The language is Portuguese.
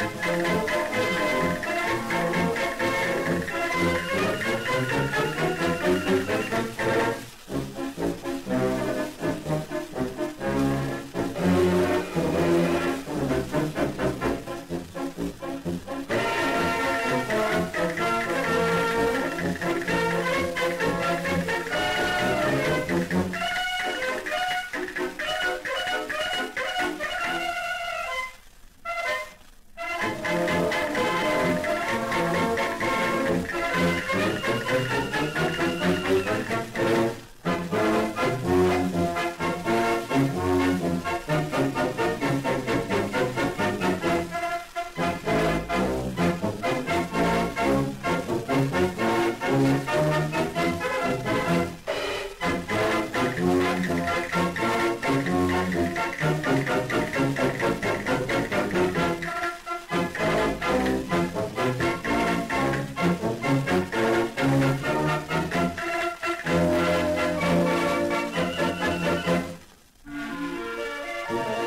Música Yeah.